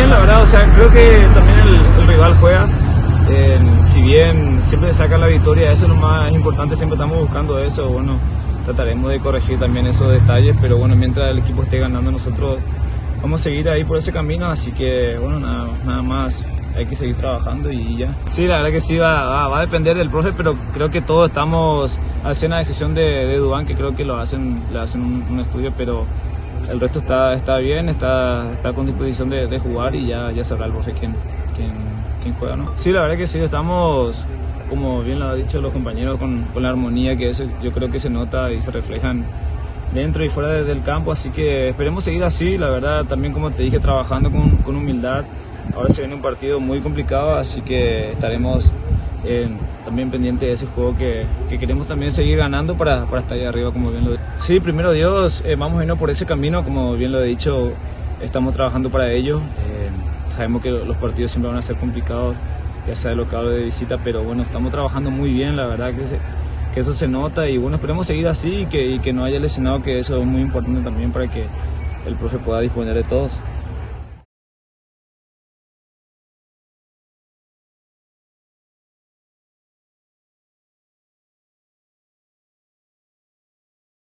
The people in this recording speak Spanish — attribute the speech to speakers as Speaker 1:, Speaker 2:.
Speaker 1: Bien, la verdad, o sea, creo que también el, el rival juega. Eh, si bien siempre saca la victoria, eso es lo más importante, siempre estamos buscando eso. Bueno, trataremos de corregir también esos detalles, pero bueno, mientras el equipo esté ganando, nosotros vamos a seguir ahí por ese camino, así que bueno, nada, nada más hay que seguir trabajando y ya. Sí, la verdad que sí, va, va, va a depender del profe, pero creo que todos estamos haciendo la decisión de, de Dubán, que creo que lo hacen, le hacen un, un estudio, pero el resto está, está bien, está, está con disposición de, de jugar y ya, ya sabrá el profe quién, quién, quién juega, ¿no? Sí, la verdad que sí, estamos, como bien lo han dicho los compañeros, con, con la armonía que eso yo creo que se nota y se reflejan dentro y fuera de- del campo, así que esperemos seguir así, la verdad, también como te dije, trabajando con, con humildad. Ahora se viene un partido muy complicado, así que estaremos eh, también pendientes de ese juego que, que queremos también seguir ganando para, para estar ahí arriba, como bien lo Sí, primero Dios, eh, vamos a irnos por ese camino, como bien lo he dicho, estamos trabajando para ello. Eh, sabemos que los partidos siempre van a ser complicados, ya sea de local o de visita, pero bueno, estamos trabajando muy bien, la verdad que, se- que eso se nota y bueno, esperemos seguir así y que, y que no haya lesionado, que eso es muy importante también para que el profe pueda disponer de todos.